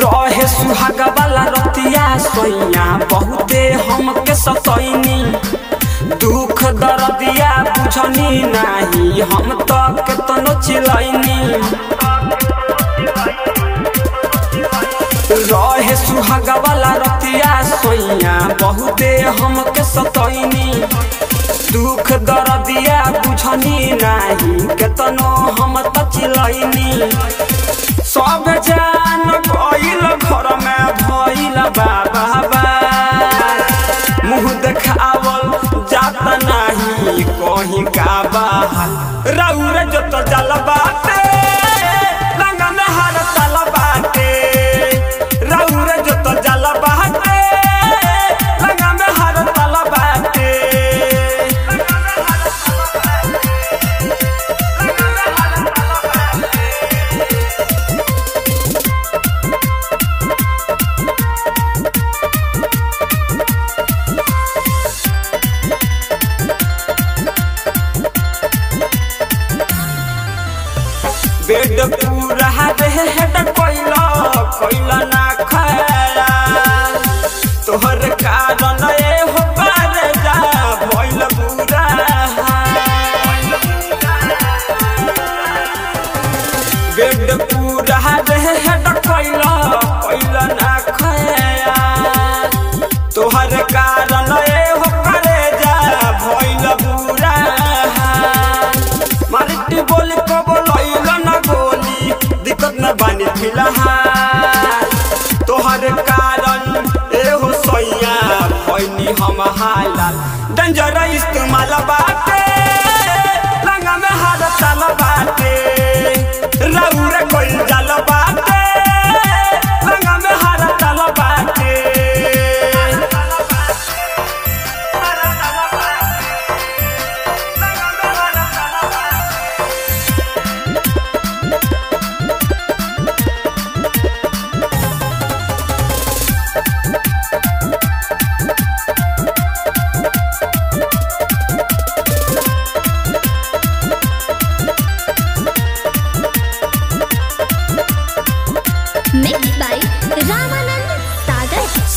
रहे सुहाग वाला रतिया, सोइया बहुते हमके सतैनी। दुख दर्दिया बुझनी नाही, हम तो केतनो चिलैनी। रहे सुहाग वाला रतिया, सोइया बहुते हमके सतैनी। दुख दर्दिया बुझनी नाही, केतनो हम त चिलैनी बेड पूरा हेड कोइला कोइला ना खाया। तोहर कारण ए हो पार जा भइल पूरा बेड पूरा हेड कोइला कोइला ना खाया। तोहर कारण भइनी डंजर इस्तेमाल बाटे लंगा में हाथ चल बाटे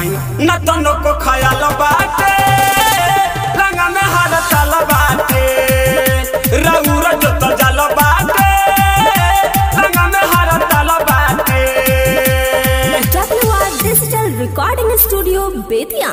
जाई तो न दोनों को ख्याल बाटे रंगा में हर साल बाटे रउर तो जोत जल बाटे रंगा में हर साल बाटे WR digital recording studio Bettiah.